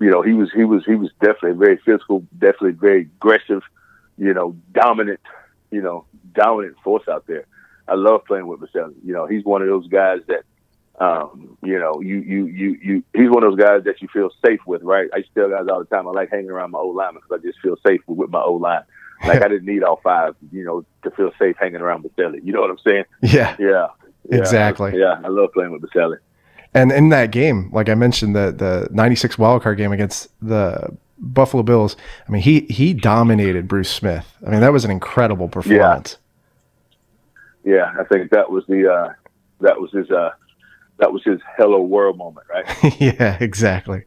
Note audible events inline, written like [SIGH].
you know, he was he was he was definitely very physical, definitely very aggressive, you know, dominant, you know, dominant force out there. I love playing with Boselli. You know, he's one of those guys that, um, you know, you you you you. He's one of those guys that you feel safe with, right? I tell guys all the time. I like hanging around my old linemen because I just feel safe with my old line. Like I [LAUGHS] didn't need all five, you know, to feel safe hanging around Boselli. You know what I'm saying? Yeah. Yeah. yeah. Exactly. Yeah, I love playing with Boselli. And in that game, like I mentioned, the the '96 wildcard game against the Buffalo Bills. I mean, he he dominated Bruce Smith. I mean, that was an incredible performance. Yeah, yeah I think that was the uh, that was his uh, that was his hello world moment, right? [LAUGHS] yeah, exactly.